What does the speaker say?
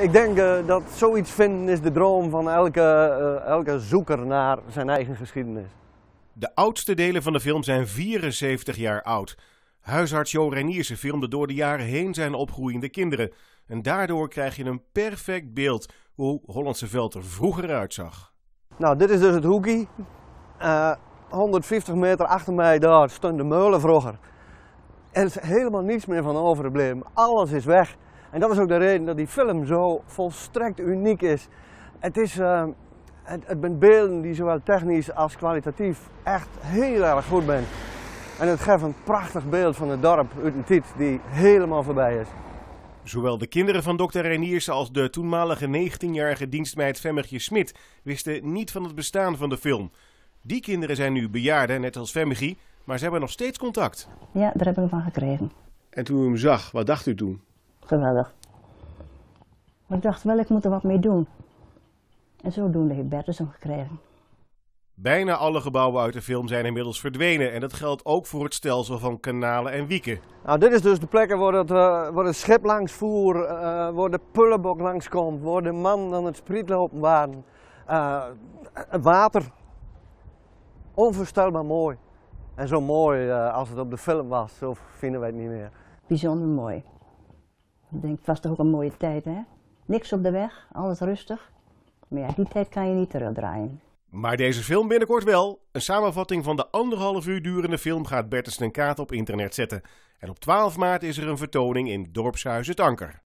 Ik denk uh, dat zoiets vinden is de droom van elke, uh, elke zoeker naar zijn eigen geschiedenis. De oudste delen van de film zijn 74 jaar oud. Huisarts Jo Reniersen filmde door de jaren heen zijn opgroeiende kinderen. En daardoor krijg je een perfect beeld hoe Hollandse Veld er vroeger uitzag. Nou, dit is dus het hoekie. Uh, 150 meter achter mij daar stond de molen vroeger. Er is helemaal niets meer van overgebleven. Alles is weg. En dat is ook de reden dat die film zo volstrekt uniek is. Het is, uh, het, het zijn beelden die zowel technisch als kwalitatief echt heel erg goed zijn. En het geeft een prachtig beeld van het dorp uit een tijd die helemaal voorbij is. Zowel de kinderen van dokter Reniers als de toenmalige 19-jarige dienstmeid Femmertje Smit wisten niet van het bestaan van de film. Die kinderen zijn nu bejaarden, net als Femmergie, maar ze hebben nog steeds contact. Ja, daar heb ik hem van gekregen. En toen u hem zag, wat dacht u toen? Geweldig. Maar ik dacht wel, ik moet er wat mee doen. En zodoende heeft Bertus hem gekregen. Bijna alle gebouwen uit de film zijn inmiddels verdwenen. En dat geldt ook voor het stelsel van kanalen en wieken. Nou, dit is dus de plekken waar het, uh, waar het schip langs voer, uh, waar de pullenbok langs komt, waar de man aan het sprietlopen waren. Uh, het water. Onvoorstelbaar mooi. En zo mooi als het op de film was, zo vinden wij het niet meer. Bijzonder mooi. Ik denk, het was toch ook een mooie tijd, hè? Niks op de weg, alles rustig. Maar ja, die tijd kan je niet terugdraaien. Maar deze film binnenkort wel. Een samenvatting van de anderhalf uur durende film gaat Bertus ten Kaat op internet zetten. En op 12 maart is er een vertoning in Dorpshuis het Anker.